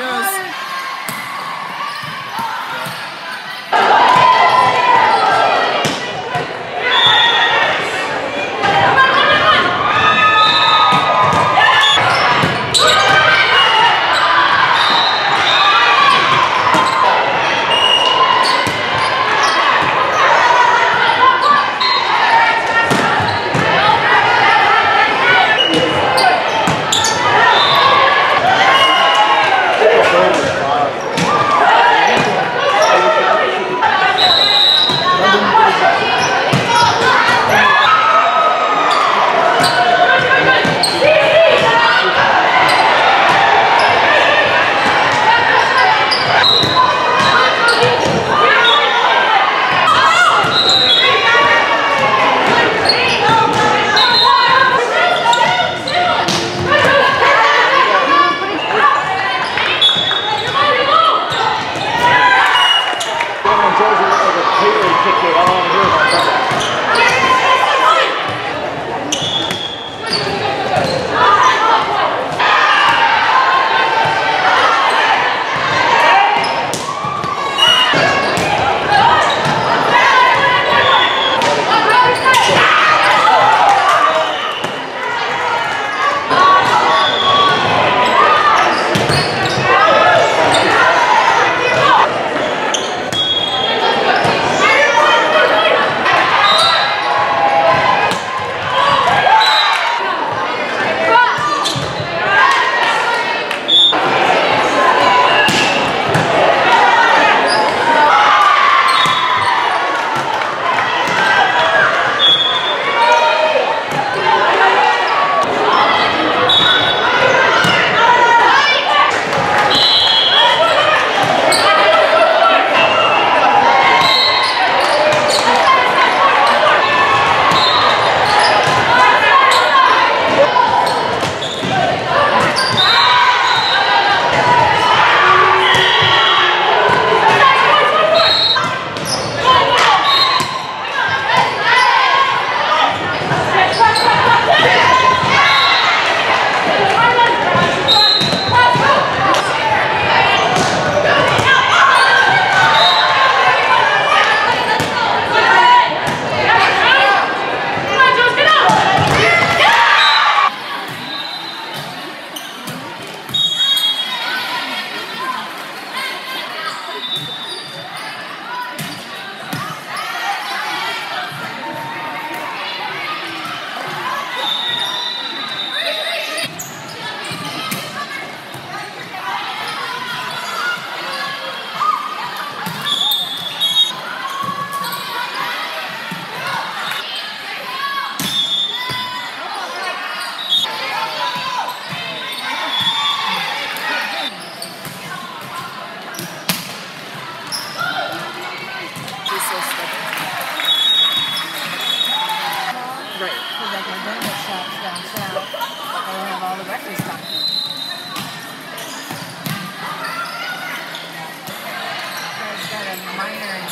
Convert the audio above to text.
Cheers. minor in